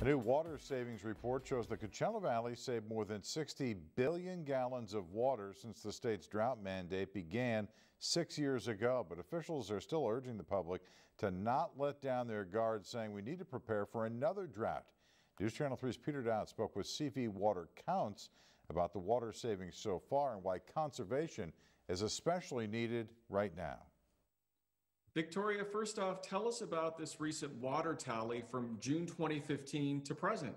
A new water savings report shows the Coachella Valley saved more than 60 billion gallons of water since the state's drought mandate began six years ago. But officials are still urging the public to not let down their guard, saying we need to prepare for another drought. News Channel 3's Peter Daut spoke with CV Water Counts about the water savings so far and why conservation is especially needed right now. Victoria, first off, tell us about this recent water tally from June 2015 to present.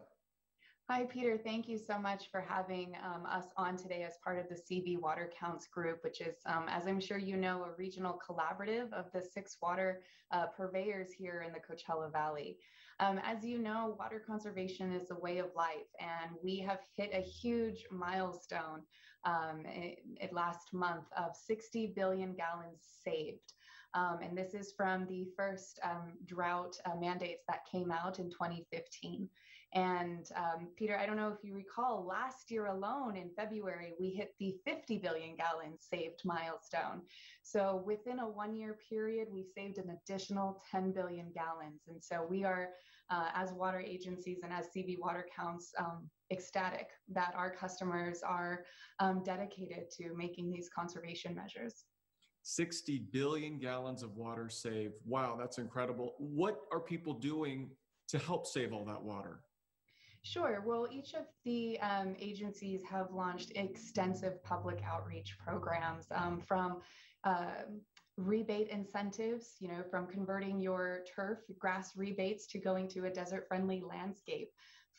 Hi, Peter. Thank you so much for having um, us on today as part of the CV Water Counts Group, which is, um, as I'm sure you know, a regional collaborative of the six water uh, purveyors here in the Coachella Valley. Um, as you know, water conservation is a way of life, and we have hit a huge milestone um, it, it last month of 60 billion gallons saved. Um, and this is from the first um, drought uh, mandates that came out in 2015. And um, Peter, I don't know if you recall, last year alone in February, we hit the 50 billion gallons saved milestone. So within a one year period, we've saved an additional 10 billion gallons. And so we are, uh, as water agencies and as CV Water Counts, um, ecstatic that our customers are um, dedicated to making these conservation measures. 60 billion gallons of water saved. Wow, that's incredible. What are people doing to help save all that water? Sure. Well, each of the um, agencies have launched extensive public outreach programs um, from uh, rebate incentives, you know, from converting your turf grass rebates to going to a desert friendly landscape,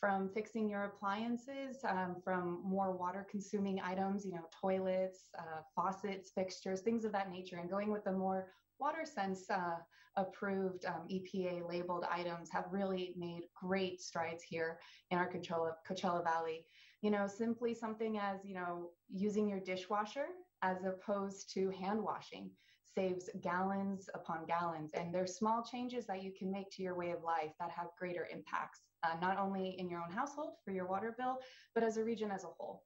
from fixing your appliances, um, from more water consuming items, you know, toilets, uh, faucets, fixtures, things of that nature, and going with the more water sense uh, approved um, EPA labeled items have really made great strides here in our Coachella, Coachella Valley. You know, simply something as, you know, using your dishwasher as opposed to hand washing saves gallons upon gallons. And there's small changes that you can make to your way of life that have greater impacts, uh, not only in your own household for your water bill, but as a region as a whole.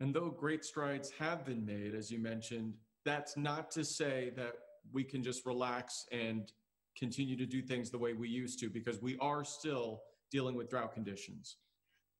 And though great strides have been made, as you mentioned, that's not to say that we can just relax and continue to do things the way we used to because we are still dealing with drought conditions.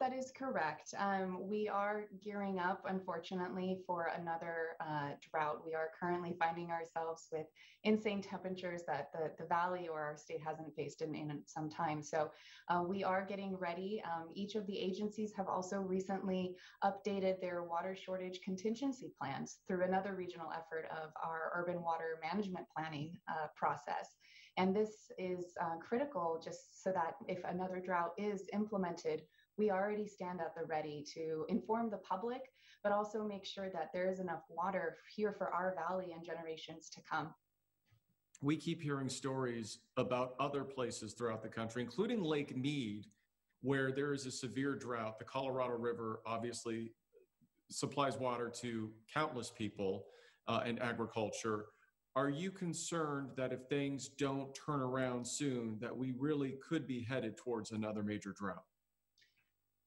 That is correct. Um, we are gearing up, unfortunately, for another uh, drought. We are currently finding ourselves with insane temperatures that the, the valley or our state hasn't faced in, in some time. So uh, we are getting ready. Um, each of the agencies have also recently updated their water shortage contingency plans through another regional effort of our urban water management planning uh, process. And this is uh, critical just so that if another drought is implemented, we already stand at the ready to inform the public, but also make sure that there is enough water here for our valley and generations to come. We keep hearing stories about other places throughout the country, including Lake Mead, where there is a severe drought. The Colorado River obviously supplies water to countless people uh, and agriculture. Are you concerned that if things don't turn around soon, that we really could be headed towards another major drought?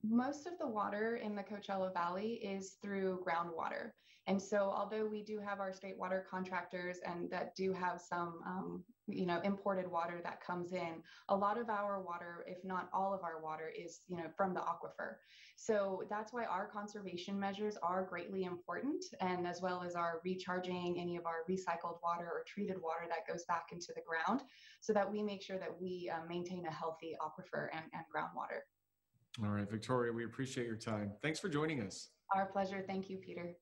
Most of the water in the Coachella Valley is through groundwater. And so, although we do have our state water contractors and that do have some, um, you know, imported water that comes in, a lot of our water, if not all of our water, is, you know, from the aquifer. So that's why our conservation measures are greatly important, and as well as our recharging any of our recycled water or treated water that goes back into the ground, so that we make sure that we uh, maintain a healthy aquifer and, and groundwater. All right, Victoria, we appreciate your time. Thanks for joining us. Our pleasure. Thank you, Peter.